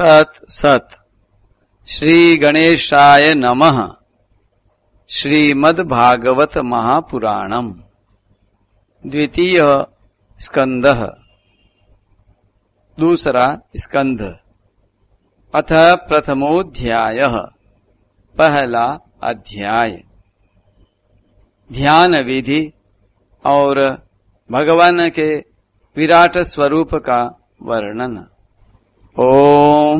तत्सत श्री गणेशाय नमः। श्रीमद्भागवत महापुराणम। द्वितीय स्कंद। दूसरा स्कंध अथ प्रथमोध्याय। पहला अध्याय। ध्यान विधि और भगवान के विराट स्वरूप का वर्णन।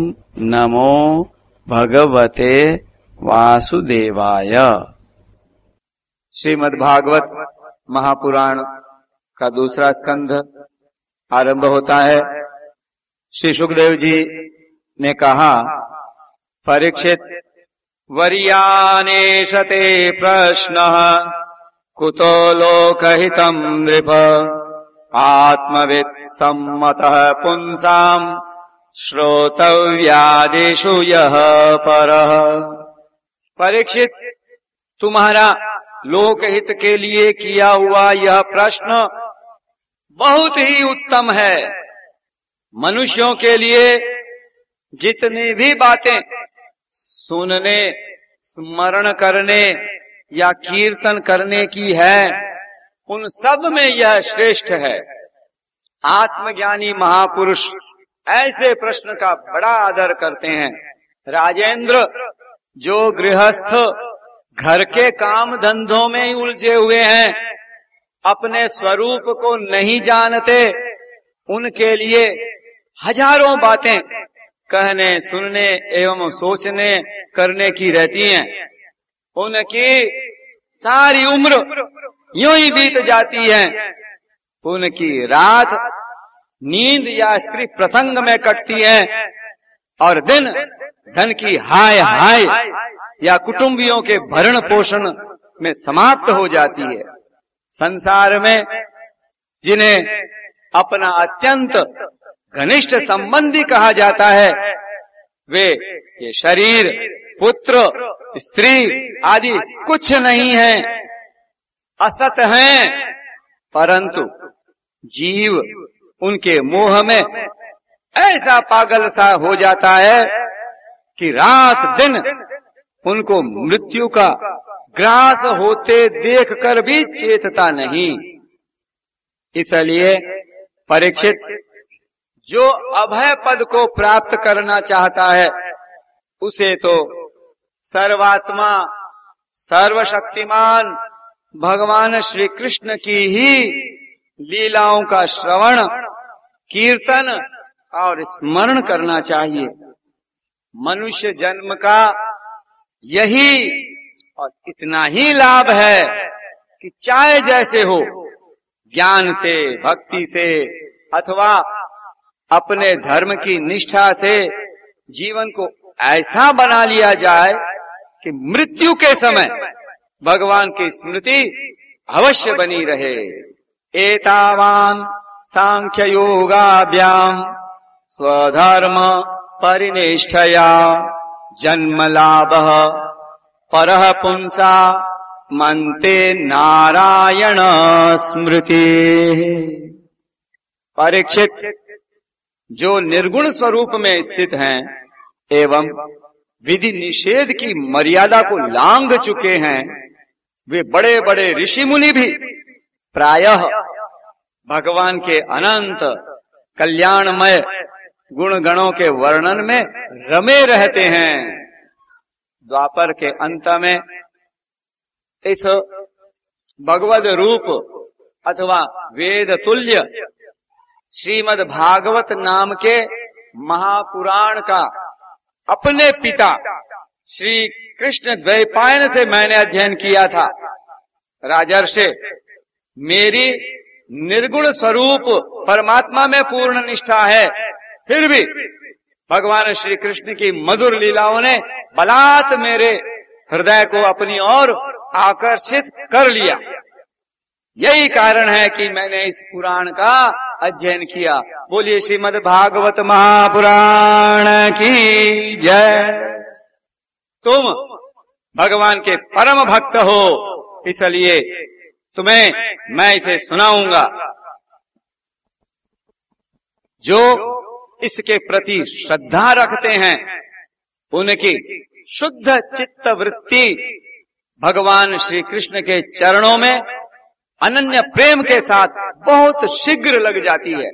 ओम नमो भगवते वासुदेवाय। श्रीमद् भागवत महापुराण का दूसरा स्कंध आरंभ होता है। श्री सुखदेव जी ने कहा, परीक्षित, वरियानेशते प्रश्न, कुतो लोकहितम नृप आत्मवित् सम्मतः पुंसाम् श्रोतव्यादिषु यह परः। परीक्षित, तुम्हारा लोकहित के लिए किया हुआ यह प्रश्न बहुत ही उत्तम है। मनुष्यों के लिए जितनी भी बातें सुनने, स्मरण करने या कीर्तन करने की है, उन सब में यह श्रेष्ठ है। आत्मज्ञानी महापुरुष ऐसे प्रश्न का बड़ा आदर करते हैं। राजेंद्र, जो गृहस्थ, घर के काम धंधों में ही उलझे हुए हैं, अपने स्वरूप को नहीं जानते, उनके लिए हज़ारों बातें कहने, सुनने एवं सोचने करने की रहती हैं। उनकी सारी उम्र यूँ ही बीत जाती है। उनकी रात नींद या स्त्री प्रसंग में कटती है और दिन धन की हाय हाय या कुटुंबियों के भरण पोषण में समाप्त हो जाती है। संसार में जिन्हें अपना अत्यंत घनिष्ठ संबंधी कहा जाता है, वे ये शरीर, पुत्र, स्त्री आदि कुछ नहीं है, असत हैं, परंतु जीव उनके मोह में ऐसा पागल सा हो जाता है कि रात दिन उनको मृत्यु का ग्रास होते देखकर भी चेतता नहीं। इसलिए परीक्षित, जो अभय पद को प्राप्त करना चाहता है, उसे तो सर्वात्मा, सर्वशक्तिमान भगवान श्री कृष्ण की ही लीलाओं का श्रवण कीर्तन और स्मरण करना चाहिए। मनुष्य जन्म का यही और इतना ही लाभ है कि चाहे जैसे हो, ज्ञान से, भक्ति से अथवा अपने धर्म की निष्ठा से जीवन को ऐसा बना लिया जाए कि मृत्यु के समय भगवान की स्मृति अवश्य बनी रहे। एतावान सांख्य योगाभ्याम स्वधर्म परिनिष्ठया जन्म लाभ पर पुंसा मनते नारायण स्मृति। परीक्षित, जो निर्गुण स्वरूप में स्थित हैं, एवं विधि निषेध की मर्यादा को लांग चुके हैं, वे बड़े बड़े ऋषि मुनि भी प्रायः भगवान के अनंत कल्याणमय गुण गणों के वर्णन में रमे रहते हैं। द्वापर के अंत में इस भगवत रूप अथवा वेद तुल्य श्रीमद भागवत नाम के महापुराण का अपने पिता श्री कृष्ण द्वैपायन से मैंने अध्ययन किया था। राजर्षे, मेरी निर्गुण स्वरूप परमात्मा में पूर्ण निष्ठा है। फिर भी भगवान श्री कृष्ण की मधुर लीलाओं ने बलात् मेरे हृदय को अपनी ओर आकर्षित कर लिया। यही कारण है कि मैंने इस पुराण का अध्ययन किया। बोलिए श्रीमद भागवत महापुराण की जय। तुम भगवान के परम भक्त हो, इसलिए तुम्हें मैं इसे सुनाऊँगा। जो इसके प्रति श्रद्धा रखते हैं, उनकी शुद्ध चित्त वृत्ति भगवान श्री कृष्ण के चरणों में अनन्य प्रेम के साथ बहुत शीघ्र लग जाती है।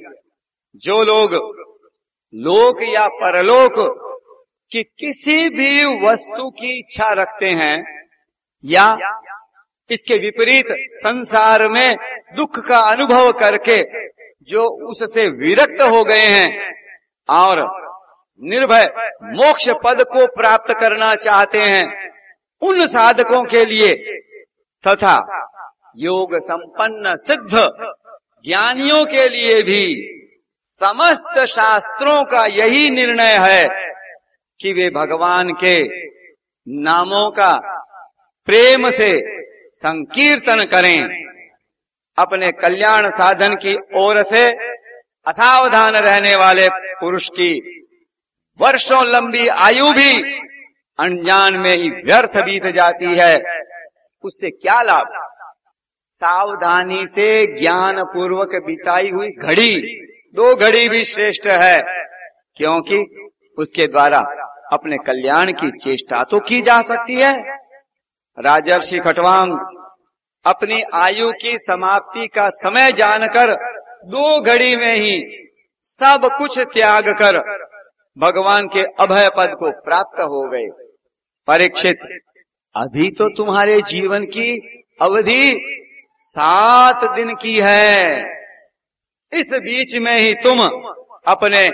जो लोग लोक या परलोक की किसी भी वस्तु की इच्छा रखते हैं या इसके विपरीत संसार में दुख का अनुभव करके जो उससे विरक्त हो गए हैं और निर्भय मोक्ष पद को प्राप्त करना चाहते हैं, उन साधकों के लिए तथा योग संपन्न सिद्ध ज्ञानियों के लिए भी समस्त शास्त्रों का यही निर्णय है कि वे भगवान के नामों का प्रेम से संकीर्तन करें। अपने कल्याण साधन की ओर से असावधान रहने वाले पुरुष की वर्षों लंबी आयु भी अनजान में ही व्यर्थ बीत जाती है। उससे क्या लाभ? सावधानी से ज्ञान पूर्वक बिताई हुई घड़ी, दो घड़ी भी श्रेष्ठ है, क्योंकि उसके द्वारा अपने कल्याण की चेष्टा तो की जा सकती है। राजर्षि खटवांग, अपनी आयु की समाप्ति का समय जानकर, दो घड़ी में ही सब कुछ त्याग कर, भगवान के अभय पद को प्राप्त हो गए। परीक्षित, अभी तो तुम्हारे जीवन की अवधि सात दिन की है। इस बीच में ही तुम अपने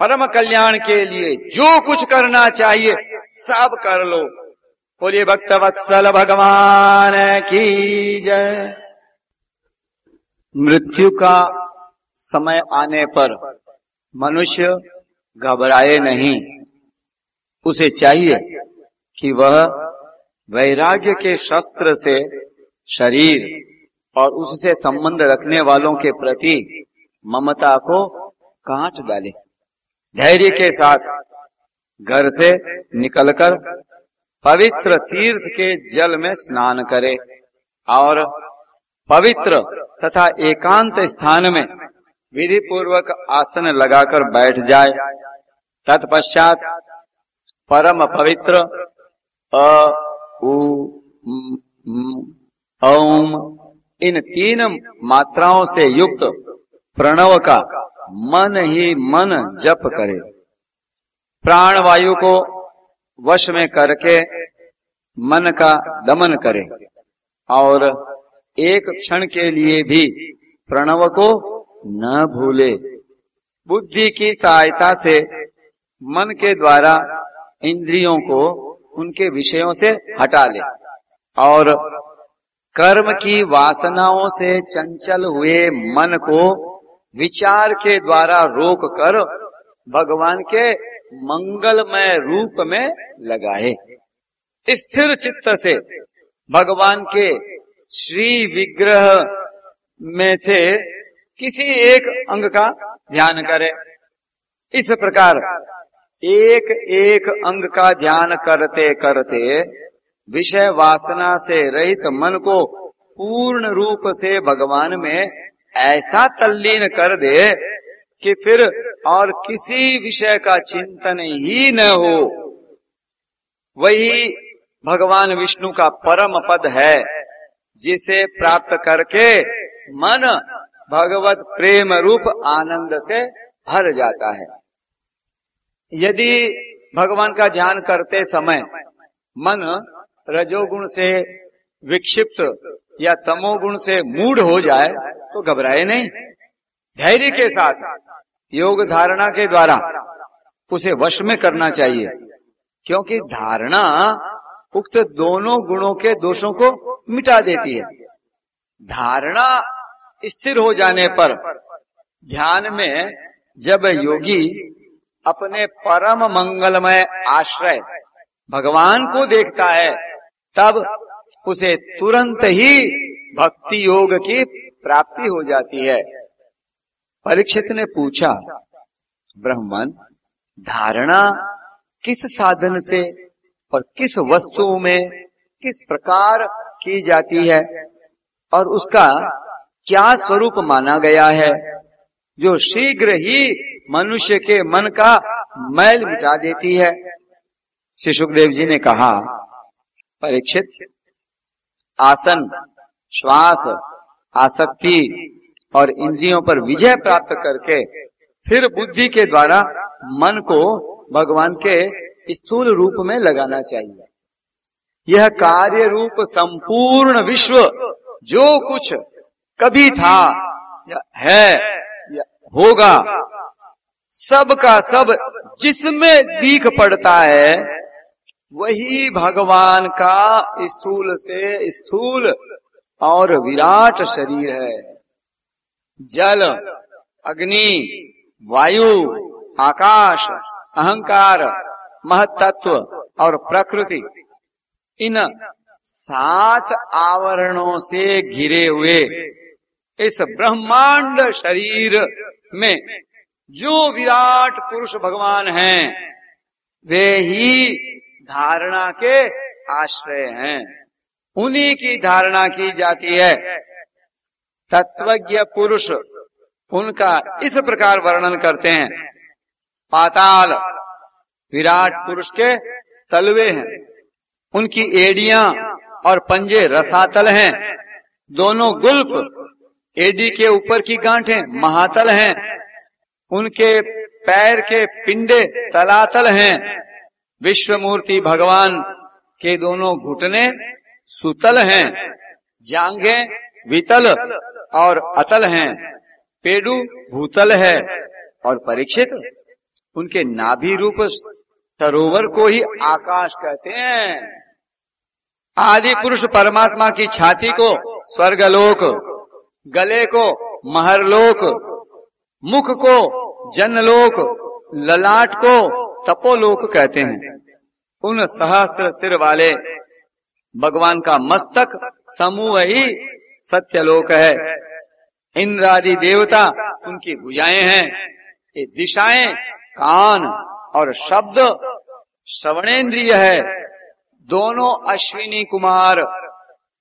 परम कल्याण के लिए जो कुछ करना चाहिए, सब कर लो। बोलिए भक्त वत्सल भगवान की जय। मृत्यु का समय आने पर मनुष्य घबराए नहीं। उसे चाहिए कि वह वैराग्य के शस्त्र से शरीर और उससे संबंध रखने वालों के प्रति ममता को काट डाले। धैर्य के साथ घर से निकलकर पवित्र तीर्थ के जल में स्नान करे और पवित्र तथा एकांत स्थान में विधि पूर्वक आसन लगाकर बैठ जाए। तत्पश्चात परम पवित्र अ ओम इन तीन मात्राओं से युक्त प्रणव का मन ही मन जप करे। प्राण वायु को वश में करके मन का दमन करे। और एक क्षण के लिए भी प्रणव को न भूले। बुद्धि की सहायता से मन के द्वारा इंद्रियों को उनके विषयों से हटा ले। और कर्म की वासनाओं से चंचल हुए मन को विचार के द्वारा रोक कर भगवान के मंगलमय रूप में लगाए। स्थिर चित्त से भगवान के श्री विग्रह में से किसी एक अंग का ध्यान करें। इस प्रकार एक एक अंग का ध्यान करते करते विषय वासना से रहित मन को पूर्ण रूप से भगवान में ऐसा तल्लीन कर दे कि फिर और किसी विषय का चिंतन ही न हो। वही भगवान विष्णु का परम पद है, जिसे प्राप्त करके मन भगवत प्रेम रूप आनंद से भर जाता है। यदि भगवान का ध्यान करते समय मन रजोगुण से विक्षिप्त या तमोगुण से मूड हो जाए तो घबराए नहीं। धैर्य के साथ, योग धारणा के द्वारा उसे वश में करना चाहिए। क्योंकि धारणा उक्त दोनों गुणों के दोषों को मिटा देती है। धारणा स्थिर हो जाने पर ध्यान में जब योगी अपने परम मंगलमय आश्रय भगवान को देखता है, तब उसे तुरंत ही भक्ति योग की प्राप्ति हो जाती है। परीक्षित ने पूछा, ब्रह्मन, धारणा किस साधन से और किस वस्तु में किस प्रकार की जाती है? और उसका क्या स्वरूप माना गया है? जो शीघ्र ही मनुष्य के मन का मैल मिटा देती है। श्री सुखदेव जी ने कहा, परीक्षित, आसन, श्वास, आसक्ति और इंद्रियों पर विजय प्राप्त करके फिर बुद्धि के द्वारा मन को भगवान के स्थूल रूप में लगाना चाहिए। यह कार्य रूप संपूर्ण विश्व जो कुछ कभी था, या है, या होगा, सब का सब जिसमें दीख पड़ता है, वही भगवान का स्थूल से स्थूल और विराट शरीर है। जल, अग्नि, वायु, आकाश, अहंकार, महतत्व और प्रकृति, इन सात आवरणों से घिरे हुए इस ब्रह्मांड शरीर में जो विराट पुरुष भगवान हैं, वे ही धारणा के आश्रय हैं। उन्हीं की धारणा की जाती है तत्वज्ञ पुरुष, उनका इस प्रकार वर्णन करते हैं। पाताल, विराट पुरुष के तलवे हैं। उनकी एडियाँ और पंजे रसातल हैं। दोनों गुल्फ, एडी के ऊपर की गांठें महातल हैं। उनके पैर के पिंडे तलातल हैं। विश्वमूर्ति भगवान के दोनों घुटने सुतल हैं। जांगे वितल और अतल हैं। पेडु भूतल है और परीक्षित उनके नाभि रूप सरोवर को ही आकाश कहते हैं। आदि पुरुष परमात्मा की छाती को स्वर्गलोक, गले को महरलोक, मुख को जनलोक, ललाट को तपोलोक कहते हैं। उन सहस्र सिर वाले भगवान का मस्तक समूह ही सत्यलोक है। इंद्र आदि देवता उनकी भुजाएँ हैं। ये दिशाएँ कान और शब्द श्रवणेन्द्रिय है। दोनों अश्विनी कुमार,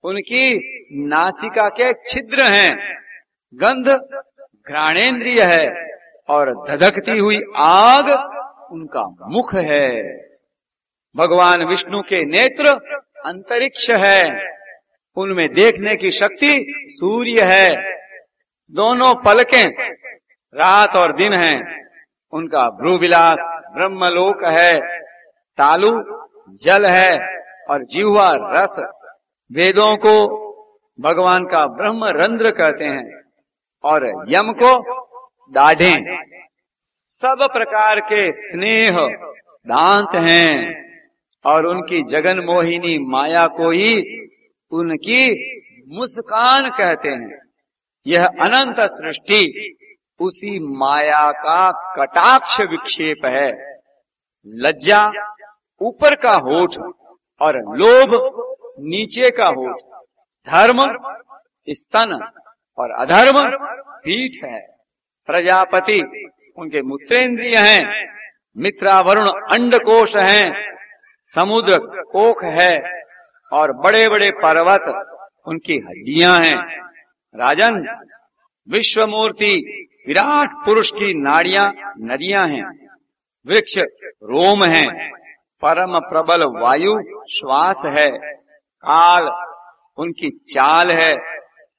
उनकी नासिका के छिद्र हैं। गंध घ्राणेन्द्रिय है और धधकती हुई आग उनका मुख है। भगवान विष्णु के नेत्र अंतरिक्ष है। उनमें देखने की शक्ति सूर्य है। दोनों पलकें रात और दिन हैं। उनका भ्रूविलास ब्रह्मलोक है। तालु जल है और जीवा रस। वेदों को भगवान का ब्रह्म रंध्र कहते हैं और यम को दाढ़े। सब प्रकार के स्नेह, दांत हैं और उनकी जगन मोहिनी माया को ही उनकी मुस्कान कहते हैं। यह अनंत सृष्टि, उसी माया का कटाक्ष विक्षेप है। लज्जा ऊपर का होठ और लोभ नीचे का होठ। धर्म स्तन और अधर्म पीठ है। प्रजापति उनके मूत्रेंद्रिय हैं मित्रा वरुण अंड कोश है, समुद्र कोख है। और बड़े बड़े पर्वत, उनकी हड्डियाँ हैं। राजन विश्व मूर्ति विराट पुरुष की नाड़ियाँ नदियाँ हैं। वृक्ष रोम है। परम प्रबल वायु श्वास है। काल उनकी चाल है।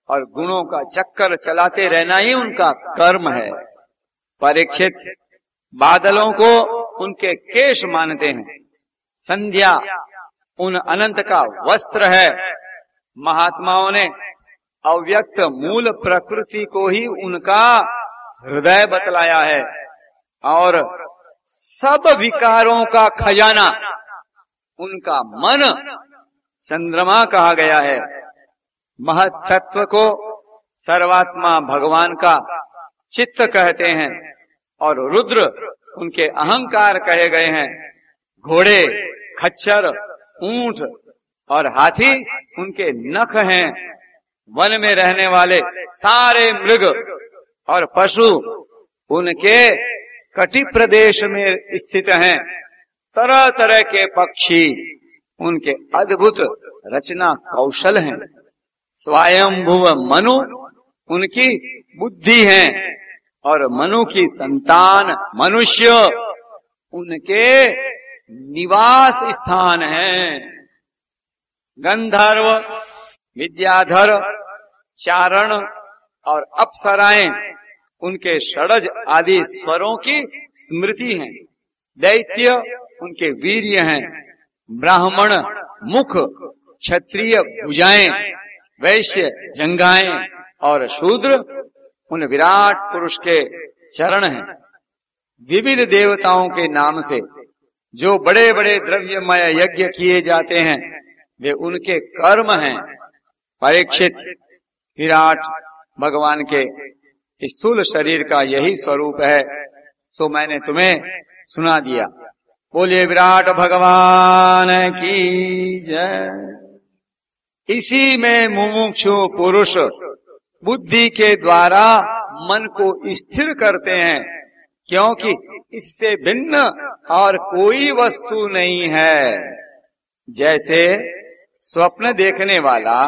और गुणों का चक्कर चलाते रहना ही उनका कर्म है। परीक्षित बादलों को उनके केश मानते हैं। संध्या उन अनंत का वस्त्र है। महात्माओं ने अव्यक्त मूल प्रकृति को ही उनका हृदय बतलाया है और सब विकारों का खजाना उनका मन चंद्रमा कहा गया है। महत्व को सर्वात्मा भगवान का चित्त कहते हैं और रुद्र उनके अहंकार कहे गए हैं। घोड़े, खच्चर ऊँट और हाथी उनके नख हैं। वन में रहने वाले सारे मृग और पशु उनके कटि प्रदेश में स्थित हैं। तरह तरह के पक्षी उनके अद्भुत रचना कौशल हैं। स्वयंभुव मनु उनकी बुद्धि है और मनु की संतान मनुष्य उनके निवास स्थान है। गंधर्व, विद्याधर, चारण और अप्सराएँ, उनके षडज आदि स्वरों की स्मृति हैं। दैत्य उनके वीर्य हैं। ब्राह्मण, मुख, क्षत्रिय भुजाएँ, वैश्य जंगाएँ और शूद्र, उन विराट पुरुष के चरण हैं। विविध देवताओं के नाम से जो बड़े बड़े द्रव्यमय यज्ञ किए जाते हैं, वे उनके कर्म हैं। परीक्षित विराट भगवान के स्थूल शरीर का यही स्वरूप है तो मैंने तुम्हें सुना दिया। बोलिए, विराट भगवान की जय। इसी में मुमुक्षु पुरुष बुद्धि के द्वारा मन को स्थिर करते हैं। क्योंकि इससे भिन्न और कोई वस्तु नहीं है। जैसे स्वप्न देखने वाला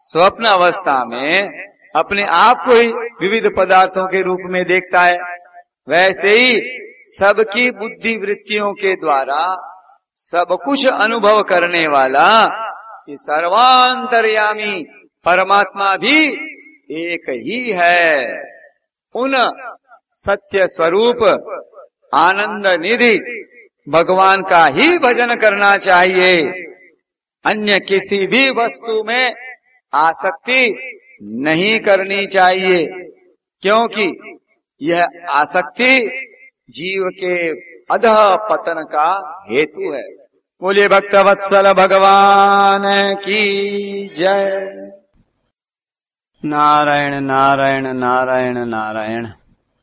स्वप्न अवस्था में अपने आप को ही विविध पदार्थों के रूप में देखता है, वैसे ही सबकी बुद्धि वृत्तियों के द्वारा सब कुछ अनुभव करने वाला सर्वांतरयामी परमात्मा भी एक ही है। उन सत्य स्वरूप, आनंद निधि, भगवान का ही भजन करना चाहिए। अन्य किसी भी वस्तु में आसक्ति नहीं करनी चाहिए, क्योंकि यह आसक्ति जीव के अध पतन का हेतु है। बोले भक्त वत्सल भगवान की जय। नारायण नारायण नारायण नारायण।